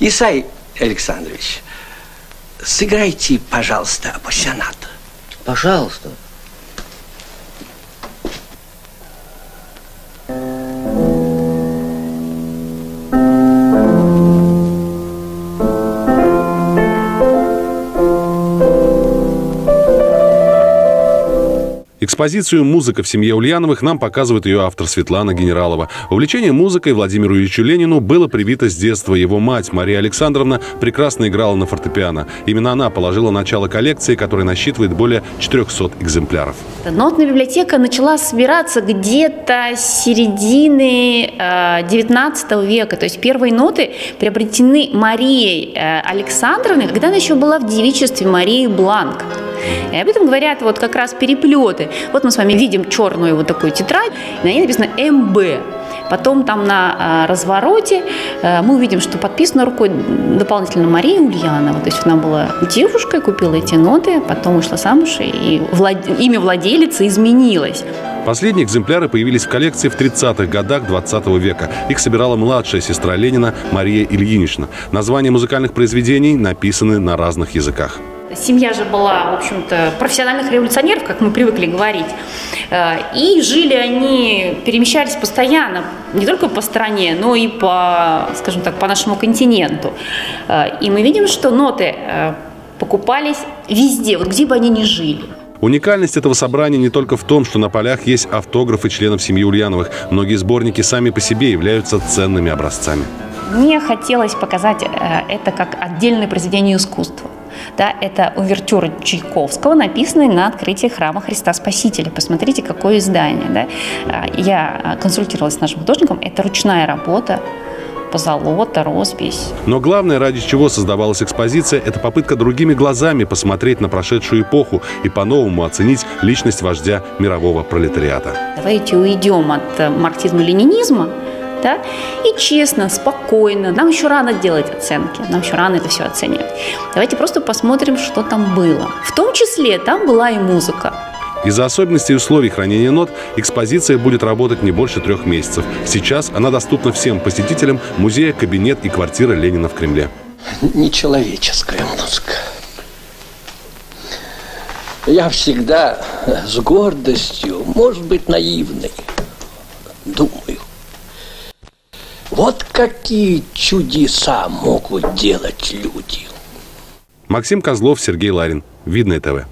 Исай Александрович, сыграйте, пожалуйста, апассионат. Пожалуйста. Экспозицию «Музыка в семье Ульяновых» нам показывает ее автор Светлана Генералова. Увлечение музыкой Владимиру Ильичу Ленину было привито с детства. Его мать, Мария Александровна, прекрасно играла на фортепиано. Именно она положила начало коллекции, которая насчитывает более 400 экземпляров. Нотная библиотека начала собираться где-то с середины XIX э, века. То есть первые ноты приобретены Марией э, Александровной, когда она еще была в девичестве Марии Бланк. И об этом говорят вот как раз переплеты. Вот мы с вами видим черную вот такую тетрадь, на ней написано МБ. Потом там на а, развороте а, мы увидим, что подписано рукой дополнительно Мария Ульянова. То есть она была девушкой, купила эти ноты, потом ушла замуж, и влад... имя владелицы изменилось. Последние экземпляры появились в коллекции в 30-х годах 20 века. Их собирала младшая сестра Ленина Мария Ильинична. Названия музыкальных произведений написаны на разных языках. Семья же была, в общем-то, профессиональных революционеров, как мы привыкли говорить. Э, и жили они, перемещались постоянно, не только по стране, но и по, скажем так, по нашему континенту. Э, и мы видим, что ноты э, покупались везде, вот где бы они ни жили. Уникальность этого собрания не только в том, что на полях есть автографы членов семьи Ульяновых. Многие сборники сами по себе являются ценными образцами. Мне хотелось показать это как отдельное произведение искусства. Да, это увертюра Чайковского, написанный на открытии храма Христа Спасителя. Посмотрите, какое издание. Да? А, я консультировалась с нашим художником. Это ручная работа, позолота, роспись. Но главное, ради чего создавалась экспозиция, это попытка другими глазами посмотреть на прошедшую эпоху и по-новому оценить личность вождя мирового пролетариата. Давайте уйдем от э, марксизма-ленинизма да, и честно, спокойно, нам еще рано делать оценки, нам еще рано это все оценивать. Давайте просто посмотрим, что там было. В том числе там была и музыка. Из-за особенностей условий хранения нот экспозиция будет работать не больше трех месяцев. Сейчас она доступна всем посетителям музея, кабинет и квартира Ленина в Кремле. Нечеловеческая музыка. Я всегда с гордостью, может быть, наивной, думаю, вот какие чудеса могут делать люди. Максим Козлов, Сергей Ларин. Видное ТВ.